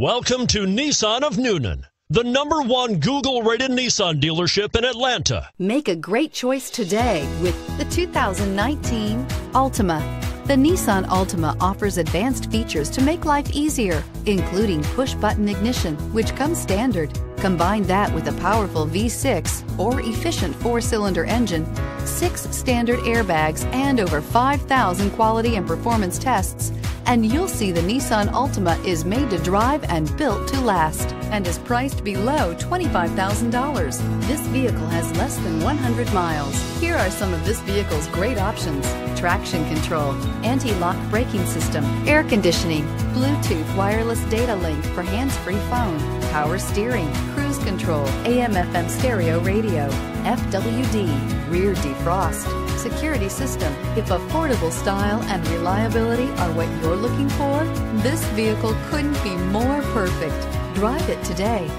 Welcome to Nissan of Newnan, the number one Google rated Nissan dealership in Atlanta. Make a great choice today with the 2019 Altima. The Nissan Altima offers advanced features to make life easier, including push-button ignition, which comes standard. Combine that with a powerful V6 or efficient four-cylinder engine, six standard airbags, and over 5,000 quality and performance tests, and you'll see the Nissan Altima is made to drive and built to last and is priced below $25,000. This vehicle has less than 100 miles. Here are some of this vehicle's great options. Traction control, anti-lock braking system, air conditioning, Bluetooth wireless data link for hands-free phone, power steering, control, AM FM stereo radio, FWD, rear defrost, security system. If affordable style and reliability are what you're looking for, this vehicle couldn't be more perfect. Drive it today.